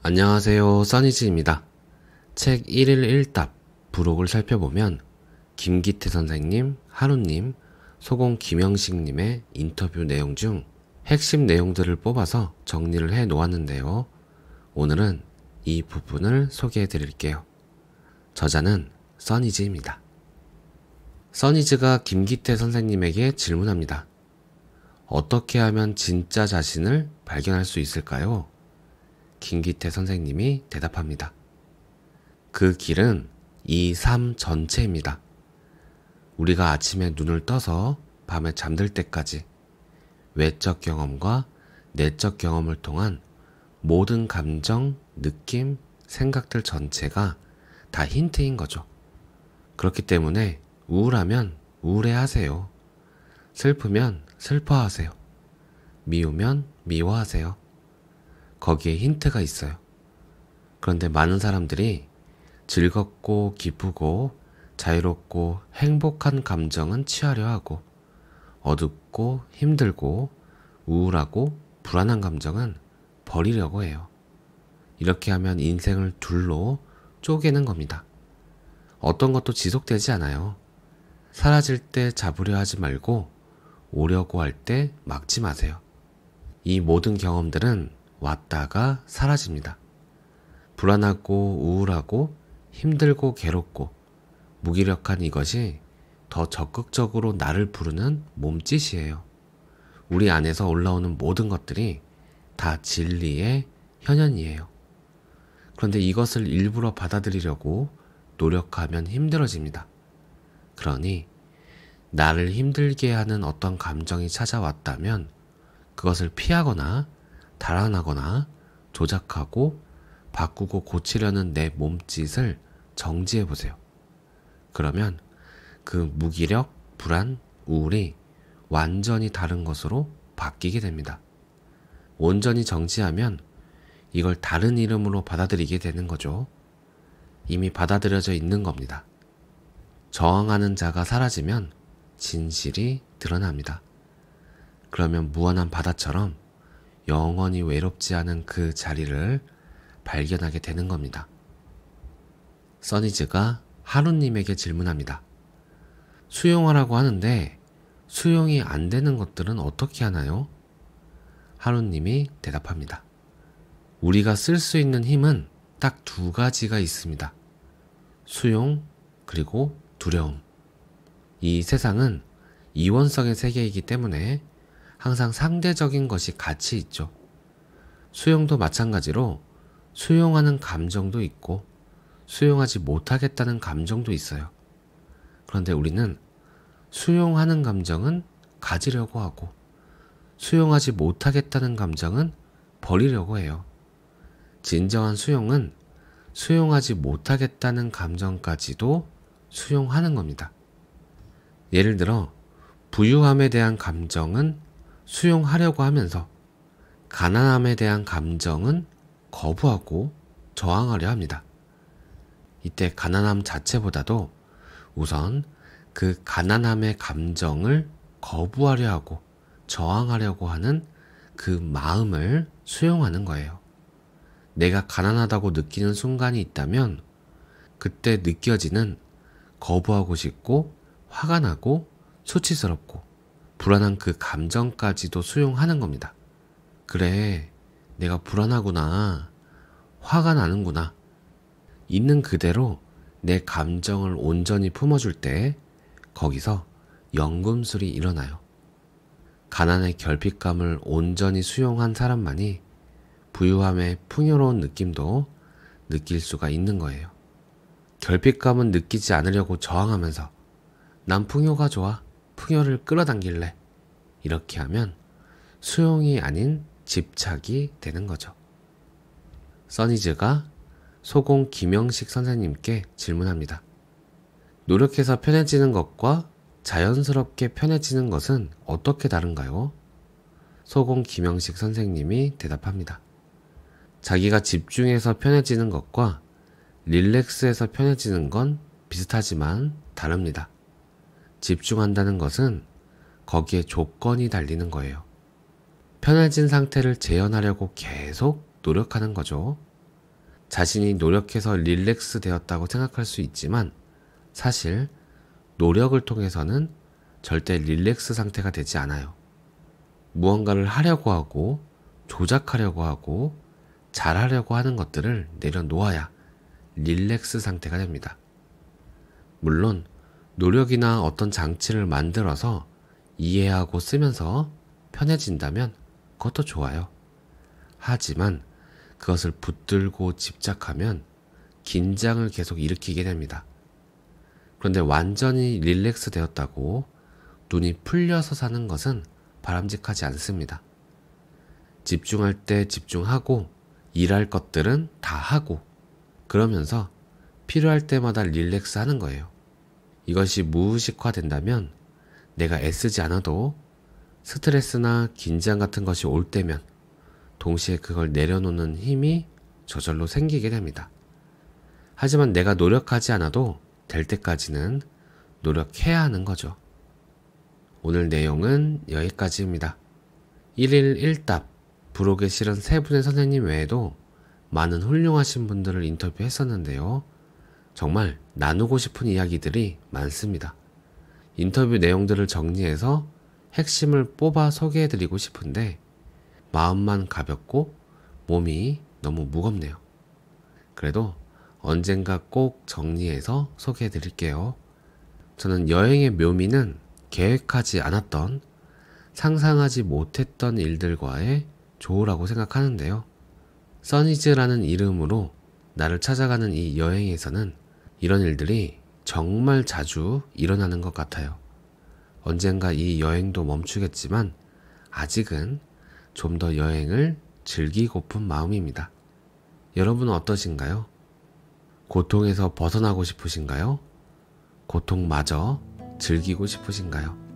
안녕하세요. 써니지입니다. 책 1일 1답 부록을 살펴보면 김기태 선생님, 하루님, 소공 김영식님의 인터뷰 내용 중 핵심 내용들을 뽑아서 정리를 해 놓았는데요. 오늘은 이 부분을 소개해 드릴게요. 저자는 써니즈입니다. 써니즈가 김기태 선생님에게 질문합니다. 어떻게 하면 진짜 자신을 발견할 수 있을까요? 김기태 선생님이 대답합니다. 그 길은 이 삶 전체입니다. 우리가 아침에 눈을 떠서 밤에 잠들 때까지 외적 경험과 내적 경험을 통한 모든 감정, 느낌, 생각들 전체가 다 힌트인 거죠. 그렇기 때문에 우울하면 우울해 하세요. 슬프면 슬퍼하세요. 미우면 미워하세요. 거기에 힌트가 있어요. 그런데 많은 사람들이 즐겁고 기쁘고 자유롭고 행복한 감정은 취하려 하고 어둡고 힘들고 우울하고 불안한 감정은 버리려고 해요. 이렇게 하면 인생을 둘로 쪼개는 겁니다. 어떤 것도 지속되지 않아요. 사라질 때 잡으려 하지 말고 오려고 할 때 막지 마세요. 이 모든 경험들은 왔다가 사라집니다. 불안하고 우울하고 힘들고 괴롭고 무기력한 이것이 더 적극적으로 나를 부르는 몸짓이에요. 우리 안에서 올라오는 모든 것들이 다 진리의 현현이에요. 그런데 이것을 일부러 받아들이려고 노력하면 힘들어집니다. 그러니 나를 힘들게 하는 어떤 감정이 찾아왔다면 그것을 피하거나 달아나거나 조작하고 바꾸고 고치려는 내 몸짓을 정지해 보세요. 그러면 그 무기력, 불안, 우울이 완전히 다른 것으로 바뀌게 됩니다. 온전히 정지하면 이걸 다른 이름으로 받아들이게 되는 거죠. 이미 받아들여져 있는 겁니다. 저항하는 자가 사라지면 진실이 드러납니다. 그러면 무한한 바다처럼 영원히 외롭지 않은 그 자리를 발견하게 되는 겁니다. 써니즈가 하루님에게 질문합니다. 수용하라고 하는데 수용이 안 되는 것들은 어떻게 하나요? 하루님이 대답합니다. 우리가 쓸 수 있는 힘은 딱 두 가지가 있습니다. 수용, 그리고 두려움. 이 세상은 이원성의 세계이기 때문에 항상 상대적인 것이 같이 있죠. 수용도 마찬가지로 수용하는 감정도 있고 수용하지 못하겠다는 감정도 있어요. 그런데 우리는 수용하는 감정은 가지려고 하고 수용하지 못하겠다는 감정은 버리려고 해요. 진정한 수용은 수용하지 못하겠다는 감정까지도 수용하는 겁니다. 예를 들어, 부유함에 대한 감정은 수용하려고 하면서 가난함에 대한 감정은 거부하고 저항하려 합니다. 이때 가난함 자체보다도 우선 그 가난함의 감정을 거부하려 하고 저항하려고 하는 그 마음을 수용하는 거예요. 내가 가난하다고 느끼는 순간이 있다면 그때 느껴지는 거부하고 싶고 화가 나고 수치스럽고 불안한 그 감정까지도 수용하는 겁니다. 그래, 내가 불안하구나. 화가 나는구나. 있는 그대로 내 감정을 온전히 품어줄 때 거기서 연금술이 일어나요. 가난의 결핍감을 온전히 수용한 사람만이 부유함의 풍요로운 느낌도 느낄 수가 있는 거예요. 결핍감은 느끼지 않으려고 저항하면서 난 풍요가 좋아. 풍요를 끌어당길래 이렇게 하면 수용이 아닌 집착이 되는 거죠. 써니즈가 소공 김영식 선생님께 질문합니다. 노력해서 편해지는 것과 자연스럽게 편해지는 것은 어떻게 다른가요? 소공 김영식 선생님이 대답합니다. 자기가 집중해서 편해지는 것과 릴렉스해서 편해지는 건 비슷하지만 다릅니다. 집중한다는 것은 거기에 조건이 달리는 거예요. 편해진 상태를 재현하려고 계속 노력하는 거죠. 자신이 노력해서 릴렉스 되었다고 생각할 수 있지만 사실 노력을 통해서는 절대 릴렉스 상태가 되지 않아요. 무언가를 하려고 하고 조작하려고 하고 잘하려고 하는 것들을 내려놓아야 릴렉스 상태가 됩니다. 물론 노력이나 어떤 장치를 만들어서 이해하고 쓰면서 편해진다면 그것도 좋아요. 하지만 그것을 붙들고 집착하면 긴장을 계속 일으키게 됩니다. 그런데 완전히 릴렉스 되었다고 눈이 풀려서 사는 것은 바람직하지 않습니다. 집중할 때 집중하고 일할 것들은 다 하고 그러면서 필요할 때마다 릴렉스 하는 거예요. 이것이 무의식화 된다면 내가 애쓰지 않아도 스트레스나 긴장 같은 것이 올 때면 동시에 그걸 내려놓는 힘이 저절로 생기게 됩니다. 하지만 내가 노력하지 않아도 될 때까지는 노력해야 하는 거죠. 오늘 내용은 여기까지입니다. 1일 1답 부록에 실은 세 분의 선생님 외에도 많은 훌륭하신 분들을 인터뷰했었는데요. 정말 나누고 싶은 이야기들이 많습니다. 인터뷰 내용들을 정리해서 핵심을 뽑아 소개해드리고 싶은데 마음만 가볍고 몸이 너무 무겁네요. 그래도 언젠가 꼭 정리해서 소개해 드릴게요. 저는 여행의 묘미는 계획하지 않았던 상상하지 못했던 일들과의 조우라고 생각하는데요. 써니즈라는 이름으로 나를 찾아가는 이 여행에서는 이런 일들이 정말 자주 일어나는 것 같아요. 언젠가 이 여행도 멈추겠지만 아직은 좀 더 여행을 즐기고픈 마음입니다. 여러분은 어떠신가요? 고통에서 벗어나고 싶으신가요? 고통마저 즐기고 싶으신가요?